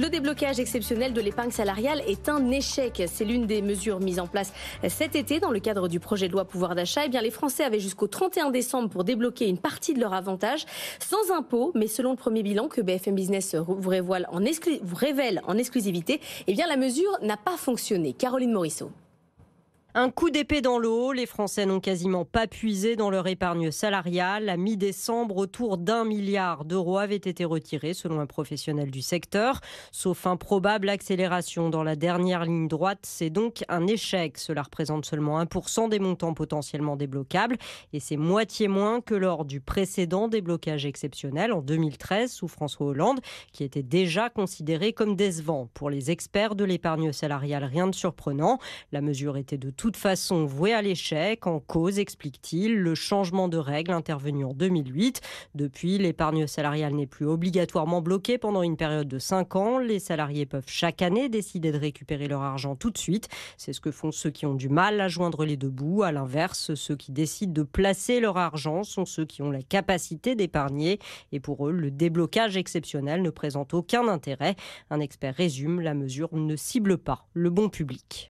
Le déblocage exceptionnel de l'épargne salariale est un échec. C'est l'une des mesures mises en place cet été dans le cadre du projet de loi pouvoir d'achat. Eh bien, les Français avaient jusqu'au 31 décembre pour débloquer une partie de leur avantage sans impôt. Mais selon le premier bilan que BFM Business vous révèle en, exclusivité, eh bien, la mesure n'a pas fonctionné. Caroline Morisseau. Un coup d'épée dans l'eau, les Français n'ont quasiment pas puisé dans leur épargne salariale. À mi-décembre, autour d'un milliard d'euros avaient été retirés selon un professionnel du secteur. Sauf improbable accélération dans la dernière ligne droite, c'est donc un échec. Cela représente seulement 1% des montants potentiellement débloquables et c'est moitié moins que lors du précédent déblocage exceptionnel en 2013 sous François Hollande, qui était déjà considéré comme décevant. Pour les experts de l'épargne salariale, rien de surprenant. La mesure était de toute façon voué à l'échec. En cause, explique-t-il, le changement de règles intervenu en 2008. Depuis, l'épargne salariale n'est plus obligatoirement bloquée pendant une période de 5 ans. Les salariés peuvent chaque année décider de récupérer leur argent tout de suite. C'est ce que font ceux qui ont du mal à joindre les deux bouts. À l'inverse, ceux qui décident de placer leur argent sont ceux qui ont la capacité d'épargner. Et pour eux, le déblocage exceptionnel ne présente aucun intérêt. Un expert résume, la mesure ne cible pas le bon public.